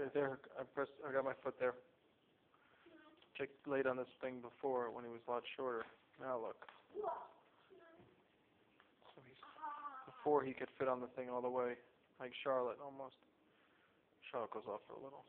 Okay, there, I pressed, I got my foot there. Jake laid on this thing before when he was a lot shorter. Now look. So he's, before he could fit on the thing all the way, like Charlotte almost. Charlotte goes off for a little.